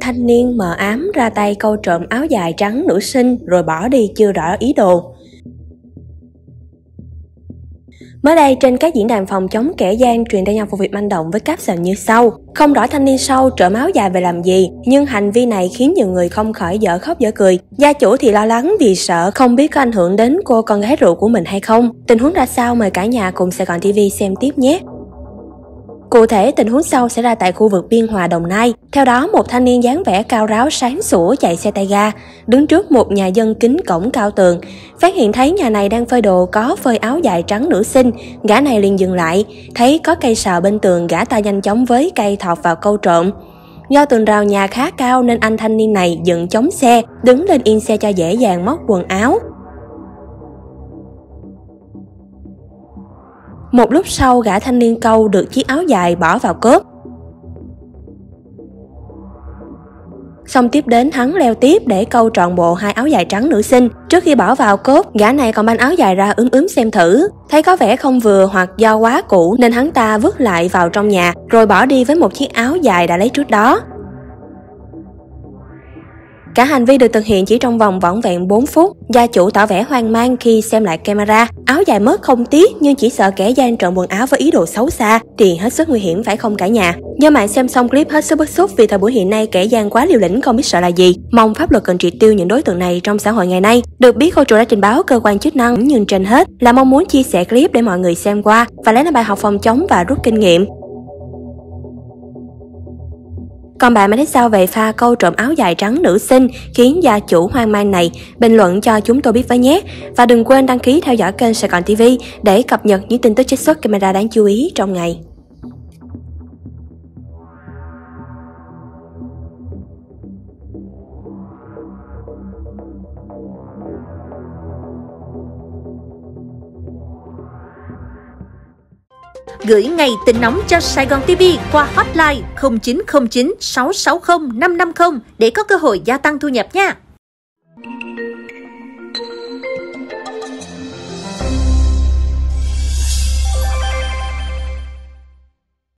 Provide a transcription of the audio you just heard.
Thanh niên mờ ám ra tay câu trộm áo dài trắng nữ sinh rồi bỏ đi chưa rõ ý đồ. Mới đây, trên các diễn đàn phòng chống kẻ gian truyền tay nhau vụ việc manh động với caption như sau. Không rõ thanh niên sau trộm áo dài về làm gì, nhưng hành vi này khiến nhiều người không khỏi dở khóc dở cười. Gia chủ thì lo lắng vì sợ không biết có ảnh hưởng đến cô con gái rượu của mình hay không. Tình huống ra sao mời cả nhà cùng Sài Gòn TV xem tiếp nhé. Cụ thể, tình huống sau xảy ra tại khu vực Biên Hòa, Đồng Nai. Theo đó, một thanh niên dáng vẻ cao ráo sáng sủa chạy xe tay ga, đứng trước một nhà dân kính cổng cao tường. Phát hiện thấy nhà này đang phơi đồ có phơi áo dài trắng nữ sinh, gã này liền dừng lại, thấy có cây sào bên tường gã ta nhanh chóng với cây thọt vào câu trộm. Do tường rào nhà khá cao nên anh thanh niên này dựng chống xe, đứng lên yên xe cho dễ dàng móc quần áo. Một lúc sau gã thanh niên câu được chiếc áo dài bỏ vào cốp. Xong tiếp đến hắn leo tiếp để câu trọn bộ hai áo dài trắng nữ sinh. Trước khi bỏ vào cốp, gã này còn banh áo dài ra ướm ướm xem thử. Thấy có vẻ không vừa hoặc do quá cũ nên hắn ta vứt lại vào trong nhà rồi bỏ đi với một chiếc áo dài đã lấy trước đó. Cả hành vi được thực hiện chỉ trong vòng vỏn vẹn 4 phút. Gia chủ tỏ vẻ hoang mang khi xem lại camera. Áo dài mất không tiếc, nhưng chỉ sợ kẻ gian trộm quần áo với ý đồ xấu xa, thì hết sức nguy hiểm phải không cả nhà. Do mạng xem xong clip hết sức bức xúc vì thời buổi hiện nay kẻ gian quá liều lĩnh không biết sợ là gì. Mong pháp luật cần triệt tiêu những đối tượng này trong xã hội ngày nay. Được biết cô chủ đã trình báo cơ quan chức năng nhưng trên hết, là mong muốn chia sẻ clip để mọi người xem qua và lấy làm bài học phòng chống và rút kinh nghiệm. Còn bạn mà thấy sao về pha câu trộm áo dài trắng nữ sinh khiến gia chủ hoang mang này? Bình luận cho chúng tôi biết với nhé. Và đừng quên đăng ký theo dõi kênh Sài Gòn TV để cập nhật những tin tức trích xuất camera đáng chú ý trong ngày. Gửi ngay tin nóng cho Sài Gòn TV qua hotline 0909 660 550 để có cơ hội gia tăng thu nhập nha.